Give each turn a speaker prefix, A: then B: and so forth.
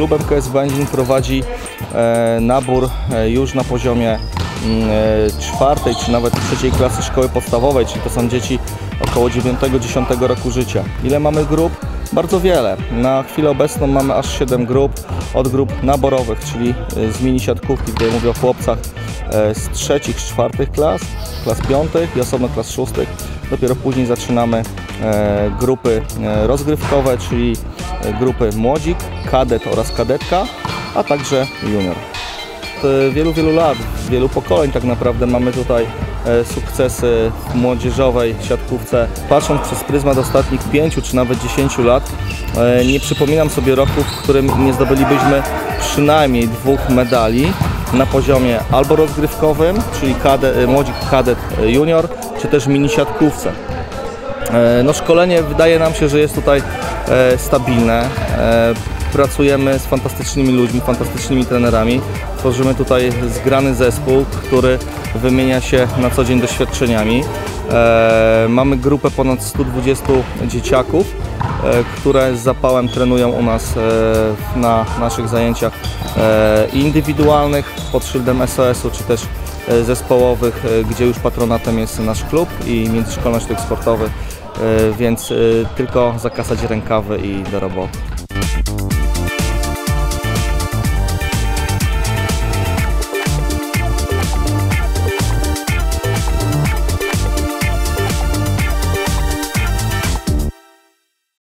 A: klubem KS Będzin prowadzi e, nabór e, już na poziomie mm, e, czwartej czy nawet trzeciej klasy szkoły podstawowej, czyli to są dzieci około 9-10 roku życia. Ile mamy grup? Bardzo wiele. Na chwilę obecną mamy aż 7 grup, od grup naborowych, czyli z mini siatkówki, tutaj mówię o chłopcach z trzecich, z czwartych klas, klas piątych i osobno klas szóstych. Dopiero później zaczynamy grupy rozgrywkowe, czyli grupy młodzik, kadet oraz kadetka, a także junior. Od wielu, wielu lat, wielu pokoleń tak naprawdę mamy tutaj e, sukcesy w młodzieżowej siatkówce. Patrząc przez pryzmat ostatnich 5 czy nawet 10 lat, e, nie przypominam sobie roku, w którym nie zdobylibyśmy przynajmniej dwóch medali na poziomie albo rozgrywkowym, czyli kadet, e, młodzik kadet e, junior, czy też mini siatkówce. E, No szkolenie wydaje nam się, że jest tutaj e, stabilne. E, Pracujemy z fantastycznymi ludźmi, fantastycznymi trenerami. Tworzymy tutaj zgrany zespół, który wymienia się na co dzień doświadczeniami. Mamy grupę ponad 120 dzieciaków, które z zapałem trenują u nas na naszych zajęciach indywidualnych pod szyldem SOS-u, czy też zespołowych, gdzie już patronatem jest nasz klub i międzyszkolny sztuk sportowy, więc e, tylko zakasać rękawy i do roboty.